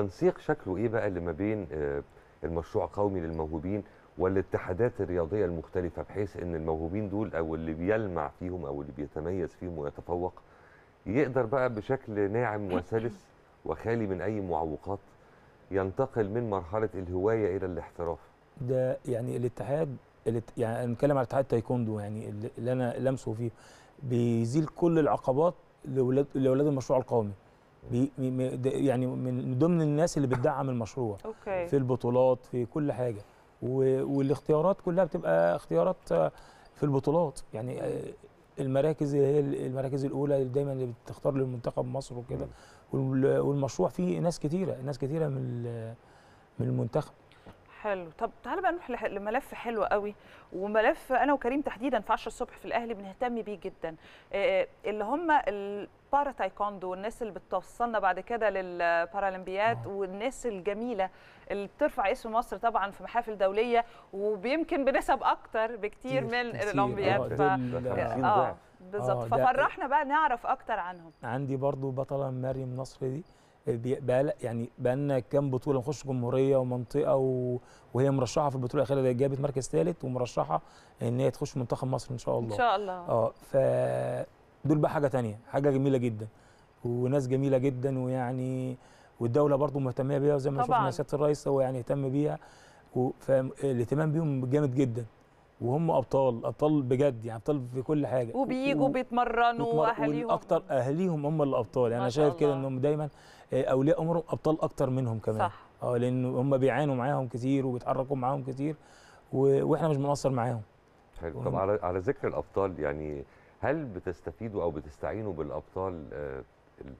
التنسيق شكله إيه بقى اللي ما بين آه، المشروع قومي للموهوبين والاتحادات الرياضية المختلفة بحيث إن الموهوبين دول أو اللي بيلمع فيهم أو اللي بيتميز فيهم ويتفوق يقدر بقى بشكل ناعم وسلس وخالي من أي معوقات ينتقل من مرحلة الهواية إلى الاحتراف. ده يعني الاتحاد الات- يعني أنا بنتكلم على اتحاد تايكوندو يعني اللي أنا لمسه فيه بيزيل كل العقبات لاولاد لاولاد المشروع القومي. بي يعني من ضمن الناس اللي بتدعم المشروع. okay. في البطولات في كل حاجة. والاختيارات كلها بتبقى اختيارات آه، في البطولات. يعني آه، المراكز اللي هي المراكز الأولى اللي دايما اللي بتختار للمنتخب مصر وكده. وال- والمشروع فيه ناس كتيرة ناس كتيرة من من المنتخب. حلو. طب تعالى بقى نروح لملف حلو قوي. وملف أنا وكريم تحديدا في 10 الصبح في الأهلي بنهتم بيه جدا. اللي هم البارا تايكوندو والناس اللي بتوصلنا بعد كده للبارالمبياد آه. والناس الجميلة اللي بترفع اسم مصر طبعا في محافل دولية ويمكن بنسب أكتر بكتير من. الأولمبياد. آه، ف... دول- ده 50 آه. بالظبط. آه، ففرحنا بقى نعرف أكتر عنهم. عندي برضو بطلة مريم نصر دي. بقى يعني بقى لنا كام بطولة نخش جمهورية ومنطقة و... وهي مرشحة في البطولة الأخيرة دي جابت مركز ثالث ومرشحة إن هي تخش منتخب مصر إن شاء الله. إن شاء الله. آه ف دول بقى حاجة تانية حاجة جميلة جدا وناس جميلة جدا ويعني والدولة برضو مهتمية بيها وزي ما. شفنا سيادة الرئيس هو يعني اهتم بيها و- فالاهتمام بيهم جامد جدا. وهم أبطال أبطال بجد يعني أبطال في كل حاجة. وبيجوا و- بيتمرنوا واهاليهم وأكتر أهاليهم. هم اللي أبطال. يعني أنا شايف كده. إنهم دايما آه، أولياء أمورهم أبطال أكتر منهم كمان. صح. آه لأن هم بيعانوا معاهم كتير وبيتحركوا معاهم كتير و... وإحنا مش بنقصر معاهم. حلو. طب على على ذكر الأبطال يعني هل بتستفيدوا أو بتستعينوا بالأبطال آه،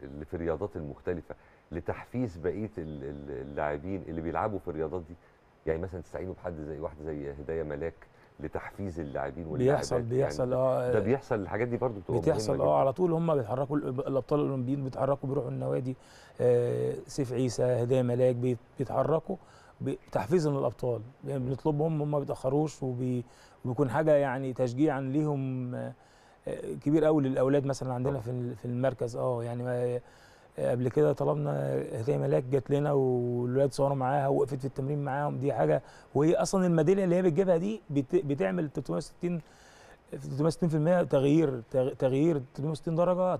اللي في الرياضات المختلفة لتحفيز بقية ال- ال- اللاعبين اللي بيلعبوا في الرياضات دي؟ يعني مثلا تستعينوا بحد زي واحدة زي هدايه ملاك لتحفيز اللاعبين واللاعبات بيحصل بيحصل يعني آه ده بيحصل الحاجات دي برضو بتحصل آه. على طول هم بيتحركوا الأبطال الأولمبيين بيتحركوا بيروحوا النوادي آه سيف عيسى هدايا ملاك بيت- بيتحركوا تحفيزا للأبطال يعني بنطلبهم هم ما بيتأخروش وبي- وبيكون حاجة يعني تشجيعا ليهم آه، آه، كبير قوي للأولاد مثلا عندنا. في في المركز آه يعني قبل كده طلبنا هدايا ملاك جت لنا والولاد صوروا معاها ووقفت في التمرين معاهم. دي حاجة وهي أصلا الميدالية اللي هي بتجيبها دي بت- بتعمل 360 360% تغيير تغيير 360 درجة.